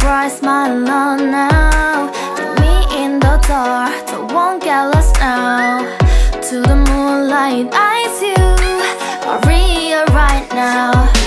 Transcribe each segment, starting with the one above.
bright smile on now. Take me in the dark, so won't get lost now. To the moonlight, eyes you, Maria right now.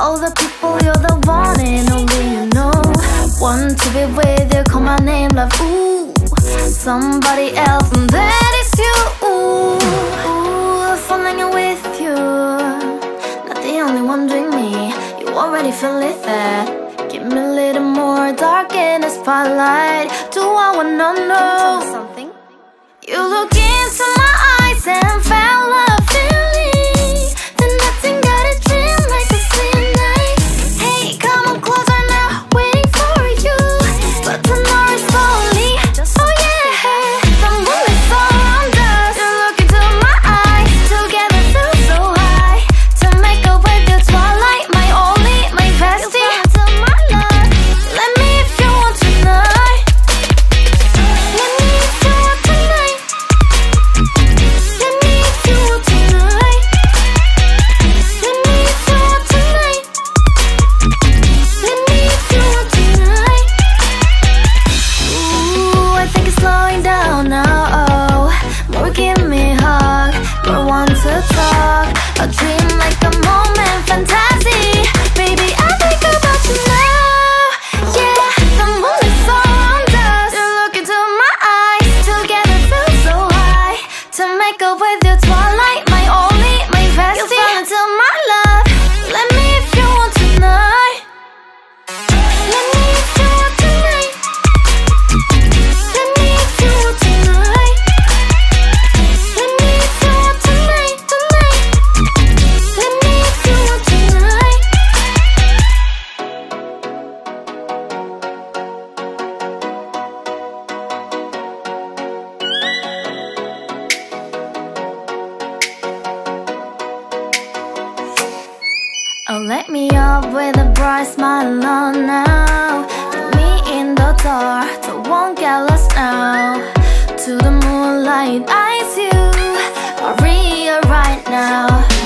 all the people, you're the one and only you know Want to be with you, call my name love. ooh Somebody else and that is you Ooh, ooh falling with you Not the only one doing me, you already feel it there Give me a little more dark in the spotlight Do I wanna know something? You look into my eyes and fell in. Light me up with a bright smile on now Take me in the dark, don't won't get lost now. To the moonlight, I see you real right now.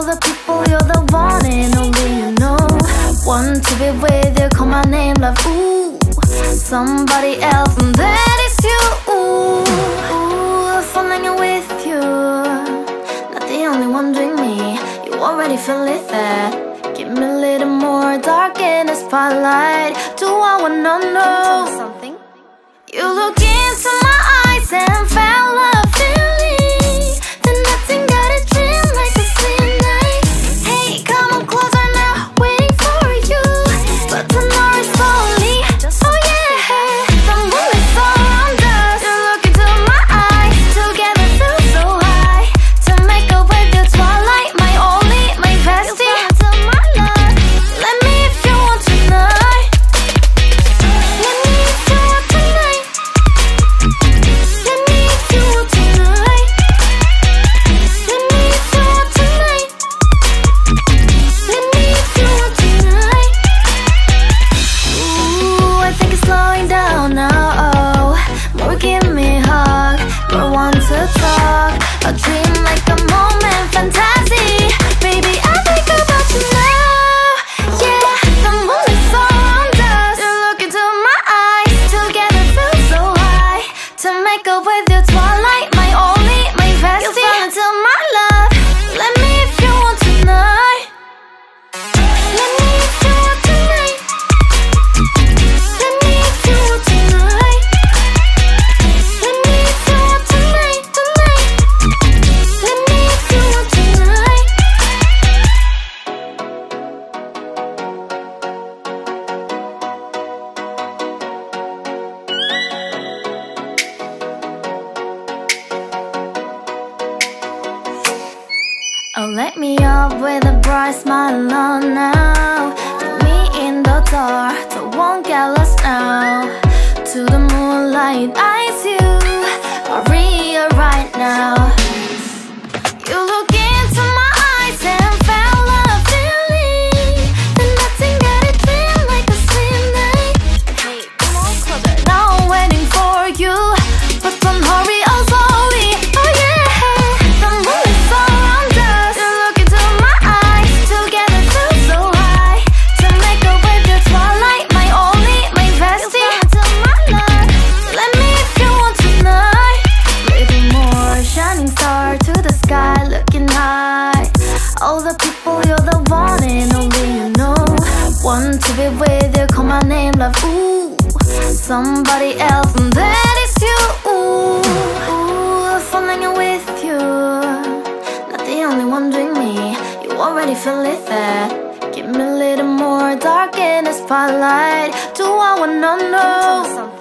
all the people, you're the one and only, you know. Want to be with you, call my name, love, ooh. Somebody else, and that is you, ooh, ooh Falling in with you Not the only one doing me. You already feel it there. Give me a little more dark in the spotlight. Do I wanna know something? You look Let me up with a bright smile on now. Take me in the dark, so won't get lost now. To the moonlight I somebody else, and that is you. Ooh, ooh, falling in with you. Not the only one doing me. You already feel it there. Give me a little more dark in the spotlight. Do I wanna know?